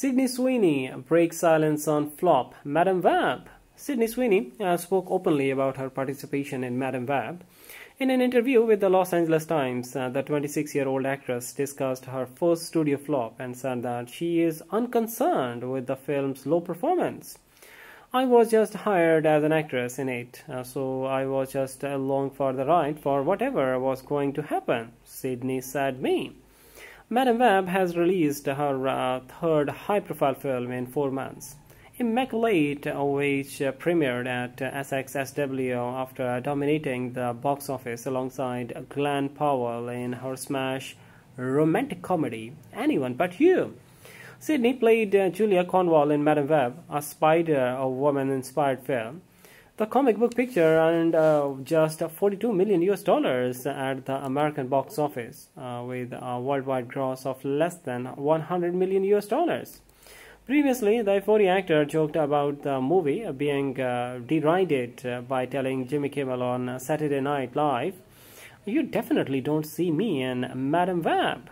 Sydney Sweeney breaks silence on flop Madame Web. Sydney Sweeney uh, spoke openly about her participation in Madame Web. In an interview with the Los Angeles Times, uh, the 26 year old actress discussed her first studio flop and said that she is unconcerned with the film's low performance. I was just hired as an actress in it, uh, so I was just along for the ride for whatever was going to happen, Sydney said me. Madame Web has released her uh, third high-profile film in four months. Immaculate, which uh, premiered at SXSW after dominating the box office alongside Glen Powell in her smash romantic comedy, Anyone But You. Sydney played uh, Julia Cornwall in Madame Web, a Spider Woman-inspired film. The comic book picture earned uh, just 42 million US dollars at the American box office, uh, with a worldwide gross of less than 100 million US dollars. Previously, the Euphoria actor joked about the movie being uh, derided uh, by telling Jimmy Kimmel on Saturday Night Live, You definitely don't see me in Madame Web.